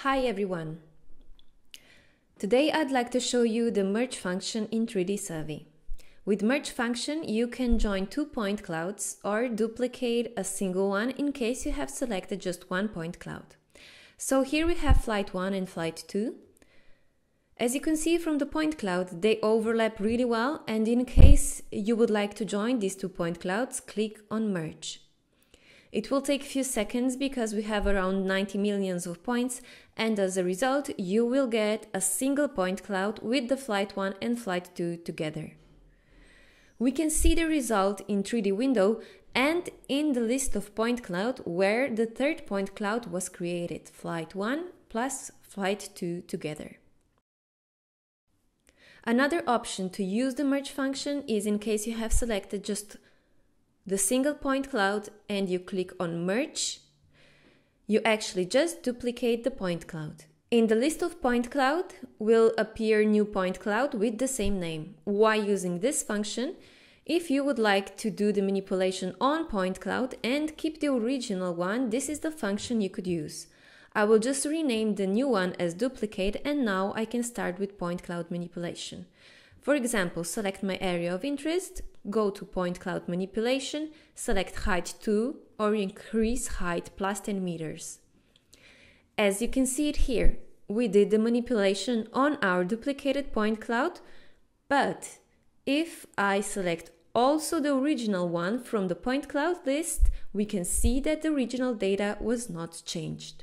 Hi everyone! Today I'd like to show you the merge function in 3Dsurvey. With merge function you can join two point clouds or duplicate a single one in case you have selected just one point cloud. So here we have flight 1 and flight 2. As you can see from the point cloud, they overlap really well and in case you would like to join these two point clouds, click on merge. It will take a few seconds because we have around 90 millions of points and as a result you will get a single point cloud with the flight 1 and flight 2 together. We can see the result in 3D window and in the list of point cloud where the third point cloud was created, flight 1 plus flight 2 together. Another option to use the merge function is in case you have selected just the single point cloud and you click on merge, you actually just duplicate the point cloud. In the list of point cloud will appear new point cloud with the same name. Why using this function? If you would like to do the manipulation on point cloud and keep the original one, this is the function you could use. I will just rename the new one as duplicate and now I can start with point cloud manipulation. For example, select my area of interest, go to point cloud manipulation, select height 2 or increase height plus 10 meters. As you can see it here, we did the manipulation on our duplicated point cloud, but if I select also the original one from the point cloud list, we can see that the original data was not changed.